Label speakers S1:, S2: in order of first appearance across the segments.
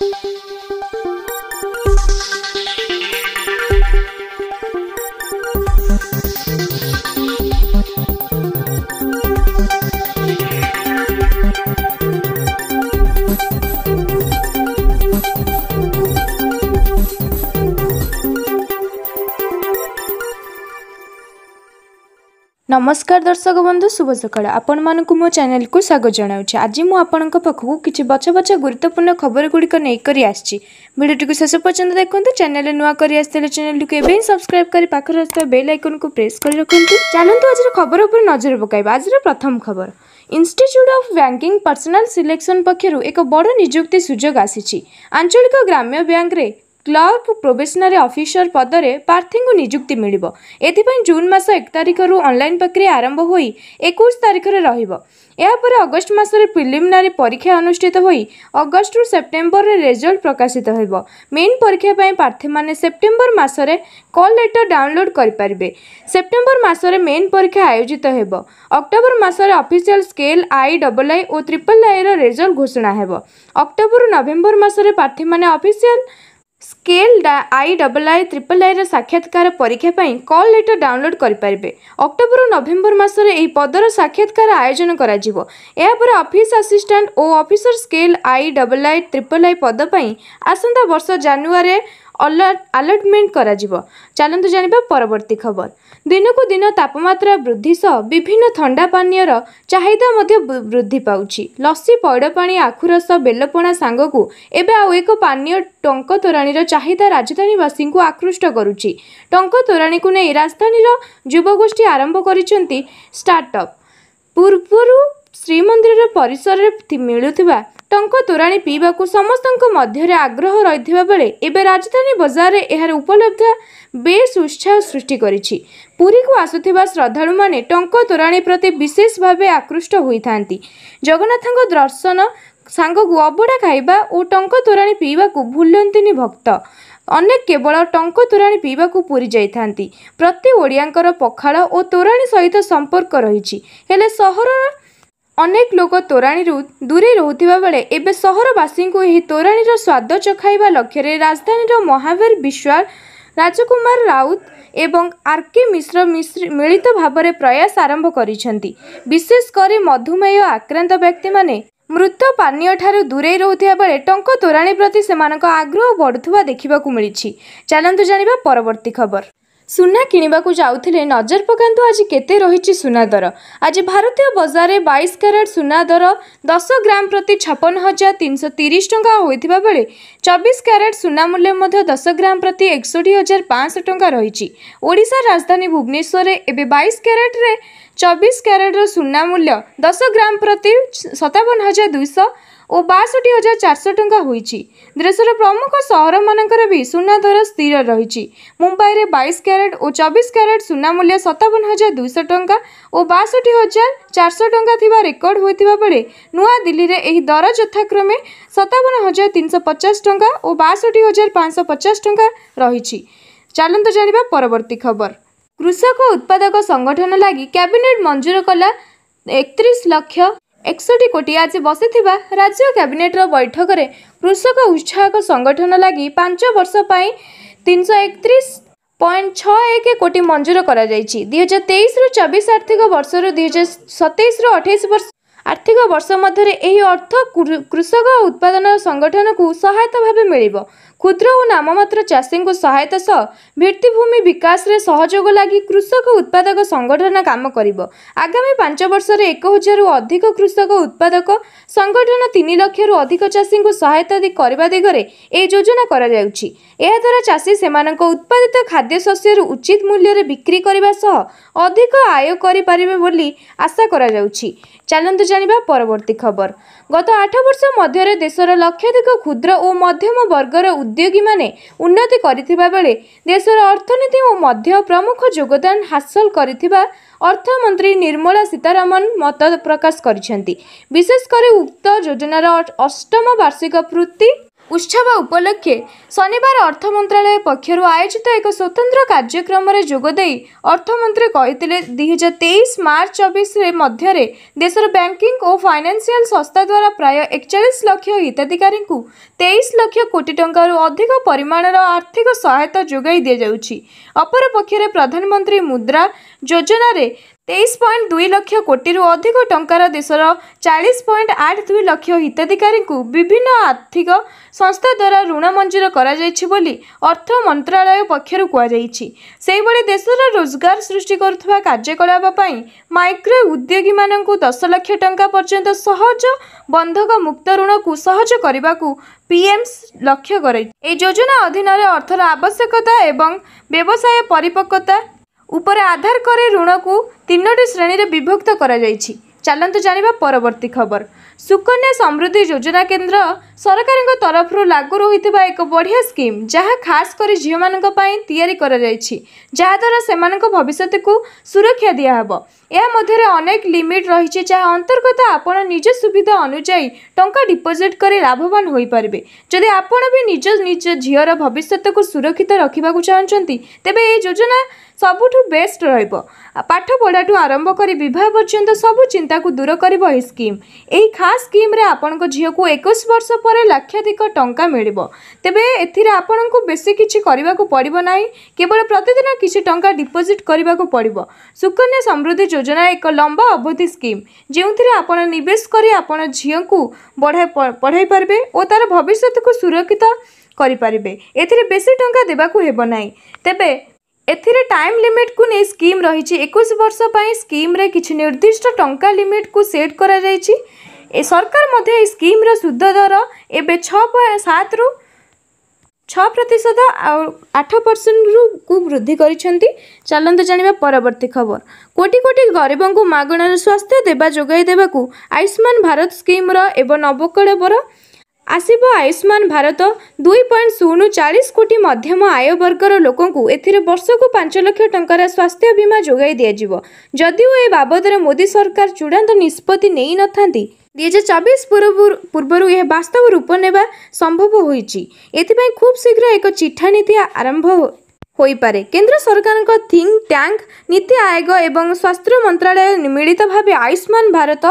S1: Música নমস্কার দর্শক বন্ধু, শুভ সকাল। আপনার মো চ্যানেল কু স্বাগত জনাওছি আজ মু আপনার পাখক কিছু বছা বছা গুরুত্বপূর্ণ খবর গুড়িক নেইকরি আসছি ভিডিওটি শেষ পর্যন্ত দেখুন চ্যানেল নূয়া করে আসলে চ্যানেলটিকে এবে সবসক্রাইব করে পাখে আসা বেল আইকন কু প্রেস করে রাখুন চালু আজ খবর উপরে নজর পকাইবা আজ প্রথম খবর institute of banking personnel selection পক্ষর এক বড় নিযুক্তি সুযোগ আসিছি আঞ্চলিক গ্রাম্য ব্যাঙ্করে କ୍ଲର୍କ ପ୍ରୋବେସନାରୀ ଅଫିସର ପଦରେ ପ୍ରାର୍ଥୀଙ୍କୁ ନିଯୁକ୍ତି ମିଳିବ। ଏଥିପାଇଁ ଜୁନ୍ ମାସ ଏକ ତାରିଖରୁ ଅନଲାଇନ୍ ପ୍ରକ୍ରିୟା ଆରମ୍ଭ ହୋଇ ଏକୋଇଶ ତାରିଖରେ ରହିବ। ଏହାପରେ ଅଗଷ୍ଟ ମାସରେ ପ୍ରିଲିମିନାରୀ ପରୀକ୍ଷା ଅନୁଷ୍ଠିତ ହୋଇ ଅଗଷ୍ଟରୁ ସେପ୍ଟେମ୍ବରରେ ରେଜଲ୍ଟ ପ୍ରକାଶିତ ହେବ। ମେନ୍ ପରୀକ୍ଷା ପାଇଁ ପ୍ରାର୍ଥୀମାନେ ସେପ୍ଟେମ୍ବର ମାସରେ କଲ୍ ଲେଟର ଡାଉନଲୋଡ୍ କରିପାରିବେ। ସେପ୍ଟେମ୍ବର ମାସରେ ମେନ୍ ପରୀକ୍ଷା ଆୟୋଜିତ ହେବ। ଅକ୍ଟୋବର ମାସରେ official scale I double I O triple ଆଇର ରେଜଲ୍ଟ ଘୋଷଣା ହେବ। ଅକ୍ଟୋବର ନଭେମ୍ବର ମାସରେ ପ୍ରାର୍ଥୀମାନେ official scale I double I triple ଆଇର ସାକ୍ଷାତକାର ପରୀକ୍ଷା ପାଇଁ କଲ୍ ଲେଟର ଡାଉନଲୋଡ୍ କରିପାରିବେ। ଅକ୍ଟୋବର ଓ ନଭେମ୍ବର ମାସରେ ଏହି ପଦର ସାକ୍ଷାତକାର ଆୟୋଜନ କରାଯିବ। ଏହାପରେ office assistant O officer scale I double I triple I ପଦ ପାଇଁ ଆସନ୍ତା ବର୍ଷ ଜାନୁଆରୀରେ ଆଲଟମେଣ୍ଟ କରାଯିବ। ଚାଲନ୍ତୁ ଜାଣିବା ପରବର୍ତ୍ତୀ ଖବର। ଦିନକୁ ଦିନ ତାପମାତ୍ରା ବୃଦ୍ଧି ସହ ବିଭିନ୍ନ ଥଣ୍ଡା ପାନୀୟର ଚାହିଦା ମଧ୍ୟ ବୃଦ୍ଧି ପାଉଛି। ଲସି ପଇଡ଼ ପାଣି ଆଖୁ ରସ ବେଲପଣା ସାଙ୍ଗକୁ ଏବେ ଆଉ ଏକ ପାନୀୟ ଟଙ୍କ ତୋରାଣୀର ଚାହିଦା ରାଜଧାନୀବାସୀଙ୍କୁ ଆକୃଷ୍ଟ କରୁଛି। ଟଙ୍କ ତୋରାଣୀକୁ ନେଇ ରାଜଧାନୀର ଯୁବଗୋଷ୍ଠୀ ଆରମ୍ଭ କରିଛନ୍ତି ଷ୍ଟାର୍ଟଅପ୍ ପୂର୍ବରୁ ଶ୍ରୀମନ୍ଦିର ପରିସରରେ ମିଳୁଥିବା ଟଙ୍କ ତୋରାଣୀ ପିଇବାକୁ ସମସ୍ତଙ୍କ ମଧ୍ୟରେ ଆଗ୍ରହ ରହିଥିବା ବେଳେ ଏବେ ରାଜଧାନୀ ବଜାରରେ ଏହାର ଉପଲବ୍ଧତା ବେଶ୍ ଉତ୍ସାହ ସୃଷ୍ଟି କରିଛି। ପୁରୀକୁ ଆସୁଥିବା ଶ୍ରଦ୍ଧାଳୁମାନେ ଟଙ୍କ ତୋରାଣୀ ପ୍ରତି ବିଶେଷ ଭାବେ ଆକୃଷ୍ଟ ହୋଇଥାନ୍ତି। ଜଗନ୍ନାଥଙ୍କ ଦର୍ଶନ ସାଙ୍ଗକୁ ଅବଢ଼ା ଖାଇବା ଓ ଟଙ୍କ ତୋରାଣୀ ପିଇବାକୁ ଭୁଲନ୍ତିନି ଭକ୍ତ। ଅନେକ କେବଳ ଟଙ୍କ ତୋରାଣୀ ପିଇବାକୁ ପୁରୀ ଯାଇଥାନ୍ତି। ପ୍ରତି ଓଡ଼ିଆଙ୍କର ପଖାଳ ଓ ତୋରାଣୀ ସହିତ ସମ୍ପର୍କ ରହିଛି। ହେଲେ ସହରର ଅନେକ ଲୋକ ତୋରାଣୀରୁ ଦୂରେଇ ରହୁଥିବା ବେଳେ ଏବେ ସହରବାସୀଙ୍କୁ ଏହି ତୋରାଣୀର ସ୍ୱାଦ ଚଖାଇବା ଲକ୍ଷ୍ୟରେ ରାଜଧାନୀର ମହାବୀର ବିଶ୍ୱାଳ ରାଜକୁମାର ରାଉତ ଏବଂ ଆର୍ କେ ମିଶ୍ର ମିଳିତ ଭାବରେ ପ୍ରୟାସ ଆରମ୍ଭ କରିଛନ୍ତି। ବିଶେଷ କରି ମଧୁମେହ ଆକ୍ରାନ୍ତ ବ୍ୟକ୍ତିମାନେ ମୃତ ପାନୀୟଠାରୁ ଦୂରେଇ ରହୁଥିବା ବେଳେ ଟଙ୍କ ତୋରାଣୀ ପ୍ରତି ସେମାନଙ୍କ ଆଗ୍ରହ ବଢ଼ୁଥିବା ଦେଖିବାକୁ ମିଳିଛି। ଚାଲନ୍ତୁ ଜାଣିବା ପରବର୍ତ୍ତୀ ଖବର। ସୁନା କିଣିବାକୁ ଯାଉଥିଲେ ନଜର ପକାନ୍ତୁ ଆଜି କେତେ ରହିଛି ସୁନା ଦର। ଆଜି ଭାରତୀୟ ବଜାରରେ ବାଇଶ କ୍ୟାରେଟ୍ ସୁନା ଦର ଦଶ ଗ୍ରାମ ପ୍ରତି ଛପନ ହଜାର ତିନିଶହ ତିରିଶ ଟଙ୍କା ହୋଇଥିବା ବେଳେ ଚବିଶ କ୍ୟାରେଟ୍ ସୁନା ମୂଲ୍ୟ ମଧ୍ୟ ଦଶ ଗ୍ରାମ ପ୍ରତି ଏକଷଠି ହଜାର ପାଞ୍ଚଶହ ଟଙ୍କା ରହିଛି। ଓଡ଼ିଶା ରାଜଧାନୀ ଭୁବନେଶ୍ୱରରେ ଏବେ ବାଇଶ କ୍ୟାରେଟ୍ରେ ଚବିଶ କ୍ୟାରେଟ୍ର ସୁନା ମୂଲ୍ୟ ଦଶ ଗ୍ରାମ ପ୍ରତି ସତାବନ ହଜାର ଦୁଇଶହ ଓ ବାଷଠି ହଜାର ଚାରିଶହ ଟଙ୍କା ହୋଇଛି। ଦେଶର ପ୍ରମୁଖ ସହରମାନଙ୍କରେ ବି ସୁନା ଦର ସ୍ଥିର ରହିଛି। ମୁମ୍ବାଇରେ ବାଇଶ କ୍ୟାରେଟ୍ ଓ ଚବିଶ କ୍ୟାରେଟ୍ ସୁନା ମୂଲ୍ୟ ସତାବନ ହଜାର ଦୁଇଶହ ଟଙ୍କା ଓ ବାଷଠି ହଜାର ଚାରିଶହ ଟଙ୍କା ଥିବା ରେକର୍ଡ ହୋଇଥିବା ବେଳେ ନୂଆଦିଲ୍ଲୀରେ ଏହି ଦର ଯଥାକ୍ରମେ ସତାବନ ହଜାର ତିନିଶହ ପଚାଶ ଟଙ୍କା ଓ ବାଷଠି ହଜାର ପାଞ୍ଚଶହ ପଚାଶ ଟଙ୍କା ରହିଛି। ଚାଲନ୍ତୁ ଜାଣିବା ପରବର୍ତ୍ତୀ ଖବର। କୃଷକ ଉତ୍ପାଦକ ସଂଗଠନ ଲାଗି କ୍ୟାବିନେଟ୍ ମଞ୍ଜୁର କଲା ଏକତିରିଶ ଲକ୍ଷ ଏକଷଠି କୋଟି ଆଜି ବସିଥିବା ରାଜ୍ୟ କ୍ୟାବିନେଟ୍ର ବୈଠକରେ କୃଷକ ଉତ୍ସାହକ ସଂଗଠନ ଲାଗି ପାଞ୍ଚ ବର୍ଷ ପାଇଁ ତିନିଶହ ଏକତିରିଶ ପଏଣ୍ଟ ଛଅ ଏକ କୋଟି ମଞ୍ଜୁର କରାଯାଇଛି। ଦୁଇହଜାର ତେଇଶରୁ ଚବିଶ ଆର୍ଥିକ ବର୍ଷରୁ ଦୁଇହଜାର ସତେଇଶରୁ ଅଠେଇଶ ବର୍ଷ ଆର୍ଥିକ ବର୍ଷ ମଧ୍ୟରେ ଏହି ଅର୍ଥ କୃଷକ ଉତ୍ପାଦନ ସଂଗଠନକୁ ସହାୟତା ଭାବେ ମିଳିବ। କ୍ଷୁଦ୍ର ଓ ନାମମାତ୍ର ଚାଷୀଙ୍କୁ ସହାୟତା ସହ ଭିତ୍ତିଭୂମି ବିକାଶରେ ସହଯୋଗ ଲାଗି କୃଷକ ଉତ୍ପାଦକ ସଂଗଠନ କାମ କରିବ। ଆଗାମୀ ପାଞ୍ଚ ବର୍ଷରେ ଏକ ହଜାରରୁ ଅଧିକ କୃଷକ ଉତ୍ପାଦକ ସଂଗଠନ ତିନି ଲକ୍ଷରୁ ଅଧିକ ଚାଷୀଙ୍କୁ ସହାୟତା କରିବା ଦିଗରେ ଏହି ଯୋଜନା କରାଯାଉଛି। ଏହାଦ୍ୱାରା ଚାଷୀ ସେମାନଙ୍କ ଉତ୍ପାଦିତ ଖାଦ୍ୟଶସ୍ୟରୁ ଉଚିତ ମୂଲ୍ୟରେ ବିକ୍ରି କରିବା ସହ ଅଧିକ ଆୟ କରିପାରିବେ ବୋଲି ଆଶା କରାଯାଉଛି। ଚାଲନ୍ତୁ ଜାଣିବା ପରବର୍ତ୍ତୀ ଖବର। ଗତ ଆଠ ବର୍ଷ ମଧ୍ୟରେ ଦେଶର ଲକ୍ଷାଧିକ କ୍ଷୁଦ୍ର ଓ ମଧ୍ୟମ ବର୍ଗର ଉଦ୍ୟୋଗୀମାନେ ଉନ୍ନତି କରିଥିବା ବେଳେ ଦେଶର ଅର୍ଥନୀତି ଓ ମଧ୍ୟ ପ୍ରମୁଖ ଯୋଗଦାନ ହାସଲ କରିଥିବା ଅର୍ଥମନ୍ତ୍ରୀ ନିର୍ମଳା ସୀତାରମଣ ମତ ପ୍ରକାଶ କରିଛନ୍ତି। ବିଶେଷ କରି ଉକ୍ତ ଯୋଜନାର ଅଷ୍ଟମ ବାର୍ଷିକ ପୂର୍ତ୍ତି ଉତ୍ସବ ଉପଲକ୍ଷେ ଶନିବାର ଅର୍ଥ ମନ୍ତ୍ରାଳୟ ପକ୍ଷରୁ ଆୟୋଜିତ ଏକ ସ୍ୱତନ୍ତ୍ର କାର୍ଯ୍ୟକ୍ରମରେ ଯୋଗଦେଇ ଅର୍ଥମନ୍ତ୍ରୀ କହିଥିଲେ ଦୁଇହଜାର ତେଇଶ ମାର୍ଚ୍ଚ ଚବିଶରେ ମଧ୍ୟରେ ଦେଶର ବ୍ୟାଙ୍କିଂ ଓ ଫାଇନାନ୍ସିଆଲ ସଂସ୍ଥା ଦ୍ୱାରା ପ୍ରାୟ ଏକଚାଳିଶ ଲକ୍ଷ ହିତାଧିକାରୀଙ୍କୁ ତେଇଶ ଲକ୍ଷ କୋଟି ଟଙ୍କାରୁ ଅଧିକ ପରିମାଣର ଆର୍ଥିକ ସହାୟତା ଯୋଗାଇ ଦିଆଯାଉଛି। ଅପରପକ୍ଷରେ ପ୍ରଧାନମନ୍ତ୍ରୀ ମୁଦ୍ରା ଯୋଜନାରେ ତେଇଶ ପଏଣ୍ଟ ଦୁଇ ଲକ୍ଷ କୋଟିରୁ ଅଧିକ ଟଙ୍କାର ଦେଶର ଚାଳିଶ ପଏଣ୍ଟ ଆଠ ଦୁଇ ଲକ୍ଷ ହିତାଧିକାରୀଙ୍କୁ ବିଭିନ୍ନ ଆର୍ଥିକ ସଂସ୍ଥା ଦ୍ୱାରା ଋଣ ମଞ୍ଜୁର କରାଯାଇଛି ବୋଲି ଅର୍ଥ ମନ୍ତ୍ରାଳୟ ପକ୍ଷରୁ କୁହାଯାଇଛି। ସେହିଭଳି ଦେଶରେ ରୋଜଗାର ସୃଷ୍ଟି କରୁଥିବା କାର୍ଯ୍ୟକଳାପ ପାଇଁ ମାଇକ୍ରୋ ଉଦ୍ୟୋଗୀମାନଙ୍କୁ ଦଶ ଲକ୍ଷ ଟଙ୍କା ପର୍ଯ୍ୟନ୍ତ ସହଜ ବନ୍ଧକ ମୁକ୍ତ ଋଣକୁ ସହଜ କରିବାକୁ ପିଏମ୍ସ ଲକ୍ଷ୍ୟ କରାଇଛି ଏହି ଯୋଜନା ଅଧୀନରେ ଅର୍ଥର ଆବଶ୍ୟକତା ଏବଂ ବ୍ୟବସାୟ ପରିପକ୍ୱତା ଉପରେ ଆଧାର କରି ଋଣକୁ ତିନୋଟି ଶ୍ରେଣୀରେ ବିଭକ୍ତ କରାଯାଇଛି। ଚାଲନ୍ତୁ ଜାଣିବା ପରବର୍ତ୍ତୀ ଖବର। ସୁକନ୍ୟା ସମୃଦ୍ଧି ଯୋଜନା କେନ୍ଦ୍ର ସରକାରଙ୍କ ତରଫରୁ ଲାଗୁ ରହିଥିବା ଏକ ବଢ଼ିଆ ସ୍କିମ୍ ଯାହା ଖାସ୍ କରି ଝିଅମାନଙ୍କ ପାଇଁ ତିଆରି କରାଯାଇଛି ଯାହାଦ୍ୱାରା ସେମାନଙ୍କ ଭବିଷ୍ୟତକୁ ସୁରକ୍ଷା ଦିଆହେବ। ଏହା ମଧ୍ୟରେ ଅନେକ ଲିମିଟ୍ ରହିଛି ଯାହା ଅନ୍ତର୍ଗତ ଆପଣ ନିଜ ସୁବିଧା ଅନୁଯାୟୀ ଟଙ୍କା ଡିପୋଜିଟ୍ କରି ଲାଭବାନ ହୋଇପାରିବେ ଯଦି ଆପଣ ବି ନିଜ ନିଜ ଝିଅର ଭବିଷ୍ୟତକୁ ସୁରକ୍ଷିତ ରଖିବାକୁ ଚାହୁଁଛନ୍ତି ତେବେ ଏହି ଯୋଜନା ସବୁଠୁ ବେଷ୍ଟ ରହିବ। ପାଠ ପଢ଼ାଠୁ ଆରମ୍ଭ କରି ବିବାହ ପର୍ଯ୍ୟନ୍ତ ସବୁ ଚିନ୍ତାକୁ ଦୂର କରିବ ଏହି ସ୍କିମ୍ ଏହି ଖାସ୍ ସ୍କିମ୍ରେ ଆପଣଙ୍କ ଝିଅକୁ ଏକୋଇଶ ବର୍ଷ ପରେ ଲକ୍ଷାଧିକ ଟଙ୍କା ମିଳିବ। ତେବେ ଏଥିରେ ଆପଣଙ୍କୁ ବେଶୀ କିଛି କରିବାକୁ ପଡ଼ିବ ନାହିଁ। କେବଳ ପ୍ରତିଦିନ କିଛି ଟଙ୍କା ଡିପୋଜିଟ୍ କରିବାକୁ ପଡ଼ିବ। ସୁକନ୍ୟା ସମୃଦ୍ଧି ଯୋଜନା ଏକ ଲମ୍ବା ଅବଧି ସ୍କିମ୍। ଯେଉଁଥିରେ ଆପଣ ନିବେଶ କରି ଆପଣ ଝିଅଙ୍କୁ ବଢ଼ାଇ ପଢ଼ାଇ ପାରିବେ ଓ ତା'ର ଭବିଷ୍ୟତକୁ ସୁରକ୍ଷିତ କରିପାରିବେ। ଏଥିରେ ବେଶୀ ଟଙ୍କା ଦେବାକୁ ହେବ ନାହିଁ। ତେବେ ଏଥିରେ ଟାଇମ୍ ଲିମିଟ୍କୁ ନେଇ ସ୍କିମ୍ ରହିଛି। ଏକୋଇଶ ବର୍ଷ ପାଇଁ ସ୍କିମ୍ରେ କିଛି ନିର୍ଦ୍ଦିଷ୍ଟ ଟଙ୍କା ଲିମିଟ୍କୁ ସେଟ୍ କରାଯାଇଛି। ଏ ସରକାର ମଧ୍ୟ ଏହି ସ୍କିମ୍ର ସୁଧ ଦର ଏବେ ଛଅ ସାତରୁ ଛଅ ପ୍ରତିଶତ ଆଉ ଆଠ ପରସେଣ୍ଟରୁ କୁ ବୃଦ୍ଧି କରିଛନ୍ତି ଚାଲନ୍ତୁ ଜାଣିବା ପରବର୍ତ୍ତୀ ଖବର କୋଟି କୋଟି ଗରିବଙ୍କୁ ମାଗଣାରେ ସ୍ୱାସ୍ଥ୍ୟ ସେବା ଯୋଗାଇ ଦେବାକୁ ଆୟୁଷ୍ମାନ ଭାରତ ସ୍କିମ୍ର ଏବଂ ନବକଳେବର ଆସିବ ଆୟୁଷ୍ମାନ ଭାରତ ଦୁଇ ପଏଣ୍ଟ ଶୂନ ଚାଳିଶ କୋଟି ମଧ୍ୟମ ଆୟ ବର୍ଗର ଲୋକଙ୍କୁ ଏଥିରେ ବର୍ଷକୁ ପାଞ୍ଚ ଲକ୍ଷ ଟଙ୍କାର ସ୍ୱାସ୍ଥ୍ୟ ବୀମା ଯୋଗାଇ ଦିଆଯିବ। ଯଦିଓ ଏ ବାବଦରେ ମୋଦି ସରକାର ଚୂଡ଼ାନ୍ତ ନିଷ୍ପତ୍ତି ନେଇନଥାନ୍ତି ଦୁଇହଜାର ଚବିଶ ପୂର୍ବରୁ ପୂର୍ବରୁ ଏହା ବାସ୍ତବ ରୂପ ନେବା ସମ୍ଭବ ହୋଇଛି। ଏଥିପାଇଁ ଖୁବ୍ ଶୀଘ୍ର ଏକ ଚିଠା ନୀତି ଆରମ୍ଭ ହୋଇପାରେ। କେନ୍ଦ୍ର ସରକାରଙ୍କ ଥିଙ୍କ ଟ୍ୟାଙ୍କ ନୀତି ଆୟୋଗ ଏବଂ ସ୍ୱାସ୍ଥ୍ୟ ମନ୍ତ୍ରାଳୟ ମିଳିତ ଭାବେ ଆୟୁଷ୍ମାନ ଭାରତ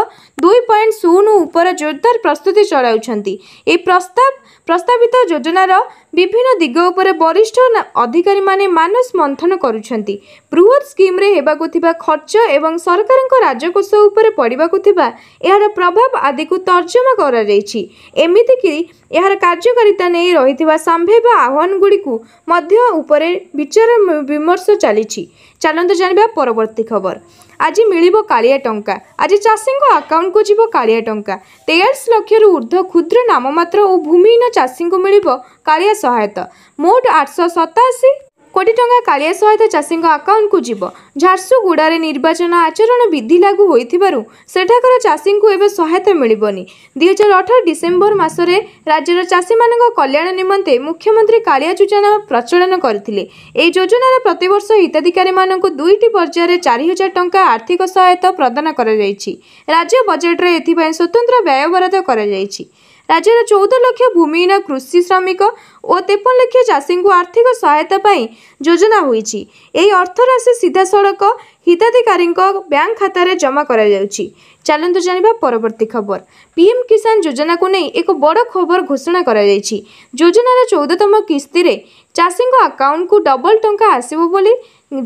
S1: ଦୁଇ ପଏଣ୍ଟ ଶୂନ ଉପରେ ଜୋରଦାର ପ୍ରସ୍ତୁତି ଚଳାଉଛନ୍ତି। ଏହି ପ୍ରସ୍ତାବ ପ୍ରସ୍ତାବିତ ଯୋଜନାର ବିଭିନ୍ନ ଦିଗ ଉପରେ ବରିଷ୍ଠ ଅଧିକାରୀମାନେ ମାନସ ମନ୍ଥନ କରୁଛନ୍ତି। ବୃହତ୍ ସ୍କିମ୍ରେ ହେବାକୁ ଥିବା ଖର୍ଚ୍ଚ ଏବଂ ସରକାରଙ୍କ ରାଜକୋଷ ଉପରେ ପଡ଼ିବାକୁ ଥିବା ଏହାର ପ୍ରଭାବ ଆଦିକୁ ତର୍ଜମା କରାଯାଇଛି। ଏମିତିକି ଏହାର କାର୍ଯ୍ୟକାରିତା ନେଇ ରହିଥିବା ସମ୍ଭାବ୍ୟ ଆହ୍ୱାନଗୁଡ଼ିକୁ ମଧ୍ୟ ଉପରେ ବିଚାର ବିମର୍ଶ ଚାଲିଛି। ଚାଲନ୍ତୁ ଜାଣିବା ପରବର୍ତ୍ତୀ ଖବର। ଆଜି ମିଳିବ କାଳିଆ ଟଙ୍କା। ଆଜି ଚାଷୀଙ୍କ ଆକାଉଣ୍ଟକୁ ଯିବ କାଳିଆ ଟଙ୍କା। ତେୟାଳିଶ ଲକ୍ଷରୁ ଉର୍ଦ୍ଧ୍ୱ କ୍ଷୁଦ୍ର ନାମମାତ୍ର ଓ ଭୂମିହୀନ ଚାଷୀଙ୍କୁ ମିଳିବ କାଳିଆ ସହାୟତା। ମୋଟ ଆଠଶହ ସତାଅଶୀ କୋଟି ଟଙ୍କା କାଳିଆ ସହାୟତା ଚାଷୀଙ୍କ ଆକାଉଣ୍ଟକୁ ଯିବ। ଝାରସୁଗୁଡ଼ାରେ ନିର୍ବାଚନ ଆଚରଣ ବିଧି ଲାଗୁ ହୋଇଥିବାରୁ ସେଠାକାର ଚାଷୀଙ୍କୁ ଏବେ ସହାୟତା ମିଳିବନି। ଦୁଇହଜାର ଅଠର ଡିସେମ୍ବର ମାସରେ ରାଜ୍ୟର ଚାଷୀମାନଙ୍କ କଲ୍ୟାଣ ନିମନ୍ତେ ମୁଖ୍ୟମନ୍ତ୍ରୀ କାଳିଆ ଯୋଜନା ପ୍ରଚଳନ କରିଥିଲେ। ଏହି ଯୋଜନାର ପ୍ରତିବର୍ଷ ହିତାଧିକାରୀମାନଙ୍କୁ ଦୁଇଟି ପର୍ଯ୍ୟାୟରେ ଚାରି ହଜାର ଟଙ୍କା ଆର୍ଥିକ ସହାୟତା ପ୍ରଦାନ କରାଯାଇଛି। ରାଜ୍ୟ ବଜେଟ୍ରେ ଏଥିପାଇଁ ସ୍ୱତନ୍ତ୍ର ବ୍ୟୟ ବରାଦ କରାଯାଇଛି। ରାଜ୍ୟର ଚଉଦ ଲକ୍ଷ ଭୂମିହୀନ କୃଷି ଶ୍ରମିକ ଓ ତେପନ ଲକ୍ଷ ଚାଷୀଙ୍କୁ ଆର୍ଥିକ ସହାୟତା ପାଇଁ ଯୋଜନା ହୋଇଛି। ଏହି ଅର୍ଥରାଶି ସିଧାସଳଖ ହିତାଧିକାରୀଙ୍କ ବ୍ୟାଙ୍କ ଖାତାରେ ଜମା କରାଯାଉଛି। ଚାଲନ୍ତୁ ଜାଣିବା ପରବର୍ତ୍ତୀ ଖବର। ପିଏମ୍ କିଷାନ ଯୋଜନାକୁ ନେଇ ଏକ ବଡ଼ ଖବର ଘୋଷଣା କରାଯାଇଛି। ଯୋଜନାର ଚଉଦତମ କିସ୍ତିରେ ଚାଷୀଙ୍କ ଆକାଉଣ୍ଟକୁ ଡବଲ ଟଙ୍କା ଆସିବ ବୋଲି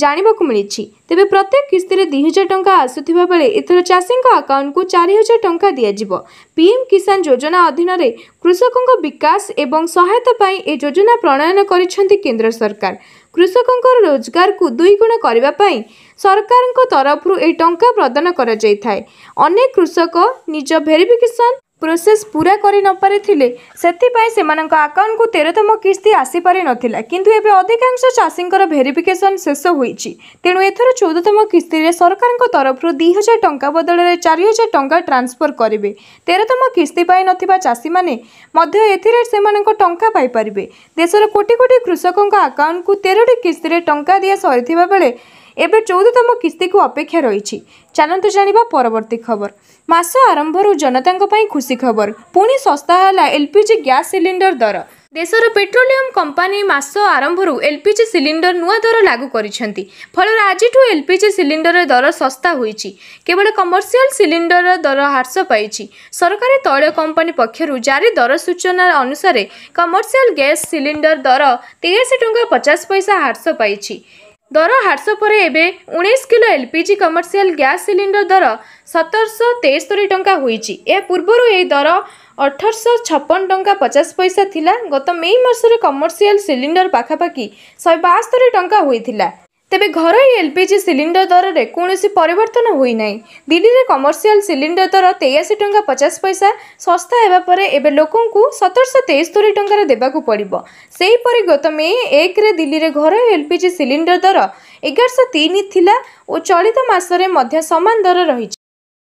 S1: ଜାଣିବାକୁ ମିଳିଛି। ତେବେ ପ୍ରତ୍ୟେକ କିସ୍ତିରେ ଦୁଇ ହଜାର ଟଙ୍କା ଆସୁଥିବା ବେଳେ ଏଥର ଚାଷୀଙ୍କ ଆକାଉଣ୍ଟକୁ ଚାରି ହଜାର ଟଙ୍କା ଦିଆଯିବ। ପିଏମ୍ କିଷାନ ଯୋଜନା ଅଧୀନରେ କୃଷକଙ୍କ ବିକାଶ ଏବଂ ସହାୟତା ପାଇଁ ଏ ଯୋଜନା ପ୍ରଣୟନ କରିଛନ୍ତି କେନ୍ଦ୍ର ସରକାର। କୃଷକଙ୍କର ରୋଜଗାରକୁ ଦୁଇଗୁଣ କରିବା ପାଇଁ ସରକାରଙ୍କ ତରଫରୁ ଏହି ଟଙ୍କା ପ୍ରଦାନ କରାଯାଇଥାଏ। ଅନେକ କୃଷକ ନିଜ ଭେରିଫିକେସନ୍ ପ୍ରୋସେସ୍ ପୂରା କରିନପାରିଥିଲେ ସେଥିପାଇଁ ସେମାନଙ୍କ ଆକାଉଣ୍ଟକୁ ତେରତମ କିସ୍ତି ଆସିପାରିନଥିଲା କିନ୍ତୁ ଏବେ ଅଧିକାଂଶ ଚାଷୀଙ୍କର ଭେରିଫିକେସନ୍ ଶେଷ ହୋଇଛି ତେଣୁ ଏଥର ଚଉଦତମ କିସ୍ତିରେ ସରକାରଙ୍କ ତରଫରୁ ଦୁଇ ହଜାର ଟଙ୍କା ବଦଳରେ ଚାରି ହଜାର ଟଙ୍କା ଟ୍ରାନ୍ସଫର କରିବେ ତେରତମ କିସ୍ତି ପାଇନଥିବା ଚାଷୀମାନେ ମଧ୍ୟ ଏଥିରେ ସେମାନଙ୍କ ଟଙ୍କା ପାଇପାରିବେ ଦେଶର କୋଟି କୋଟି କୃଷକଙ୍କ ଆକାଉଣ୍ଟକୁ ତେରଟି କିସ୍ତିରେ ଟଙ୍କା ଦିଆ ସରିଥିବା ବେଳେ ଏବେ ଚଉଦତମ କିସ୍ତିକୁ ଅପେକ୍ଷା ରହିଛି। ଚାଲନ୍ତୁ ଜାଣିବା ପରବର୍ତ୍ତୀ ଖବର। ମାସ ଆରମ୍ଭରୁ ଜନତାଙ୍କ ପାଇଁ ଖୁସି ଖବର। ପୁଣି ଶସ୍ତା ହେଲା ଏଲ୍ପିଜି ଗ୍ୟାସ୍ ସିଲିଣ୍ଡର ଦର। ଦେଶର ପେଟ୍ରୋଲିୟମ କମ୍ପାନୀ ମାସ ଆରମ୍ଭରୁ ଏଲ୍ପିଜି ସିଲିଣ୍ଡର ନୂଆ ଦର ଲାଗୁ କରିଛନ୍ତି। ଫଳରେ ଆଜିଠୁ ଏଲ୍ପିଜି ସିଲିଣ୍ଡର ଦର ଶସ୍ତା ହୋଇଛି। କେବଳ କମର୍ସିଆଲ ସିଲିଣ୍ଡର ଦର ହ୍ରାସ ପାଇଛି। ସରକାରୀ ତୈଳ କମ୍ପାନୀ ପକ୍ଷରୁ ଜାରି ଦର ସୂଚନା ଅନୁସାରେ କମର୍ସିଆଲ ଗ୍ୟାସ୍ ସିଲିଣ୍ଡର ଦର ତେୟାଅଶୀ ଟଙ୍କା ପଚାଶ ପଇସା ହ୍ରାସ ପାଇଛି। ଦର ହ୍ରାସ ପରେ ଏବେ ଉଣେଇଶ kilo LPG commercial gas cylinder ଦର ସତରଶହ ତେସ୍ତରୀ ଟଙ୍କା ହୋଇଛି। ଏହା ପୂର୍ବରୁ ଏହି ଦର ଅଠରଶହ ଛପନ ଟଙ୍କା ପଚାଶ ପଇସା ଥିଲା। ଗତ ମେ ମାସରେ କମର୍ସିଆଲ ସିଲିଣ୍ଡର ପାଖାପାଖି ଶହେ ବାସ୍ତରୀ ଟଙ୍କା ହୋଇଥିଲା। ତେବେ ଘରୋଇ ଏଲ୍ପିଜି ସିଲିଣ୍ଡର ଦରରେ କୌଣସି ପରିବର୍ତ୍ତନ ହୋଇନାହିଁ। ଦିଲ୍ଲୀରେ କମର୍ସିଆଲ ସିଲିଣ୍ଡର ଦର ତେୟାଅଶୀ ଟଙ୍କା ପଚାଶ ପଇସା ଶସ୍ତା ହେବା ପରେ ଏବେ ଲୋକଙ୍କୁ ସତରଶହ ତେସ୍ତରୀ ଟଙ୍କାରେ ଦେବାକୁ ପଡ଼ିବ। ସେହିପରି ଗତ ମେ ଏକରେ ଦିଲ୍ଲୀରେ ଘରୋଇ ଏଲ୍ପିଜି ସିଲିଣ୍ଡର ଦର ଏଗାରଶହ ତିନି ଥିଲା ଓ ଚଳିତ ମାସରେ ମଧ୍ୟ ସମାନ ଦର ରହିଛି।